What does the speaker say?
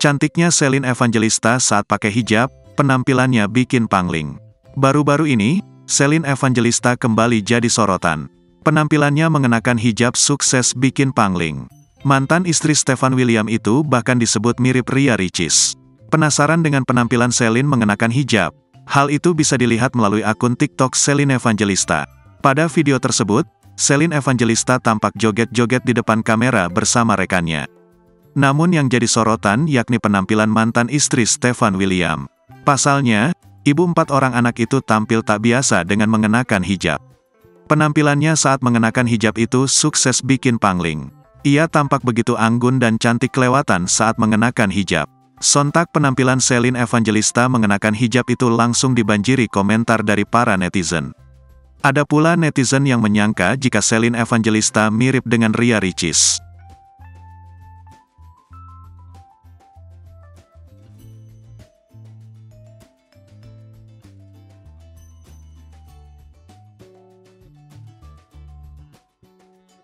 Cantiknya Celine Evangelista saat pakai hijab, penampilannya bikin pangling. Baru-baru ini, Celine Evangelista kembali jadi sorotan. Penampilannya mengenakan hijab sukses bikin pangling. Mantan istri Stefan William itu bahkan disebut mirip Ria Ricis. Penasaran dengan penampilan Celine mengenakan hijab? Hal itu bisa dilihat melalui akun TikTok Celine Evangelista. Pada video tersebut, Celine Evangelista tampak joget-joget di depan kamera bersama rekannya. Namun yang jadi sorotan yakni penampilan mantan istri Stefan William. Pasalnya, ibu empat orang anak itu tampil tak biasa dengan mengenakan hijab. Penampilannya saat mengenakan hijab itu sukses bikin pangling. Ia tampak begitu anggun dan cantik kelewatan saat mengenakan hijab. Sontak penampilan Celine Evangelista mengenakan hijab itu langsung dibanjiri komentar dari para netizen. Ada pula netizen yang menyangka jika Celine Evangelista mirip dengan Ria Ricis.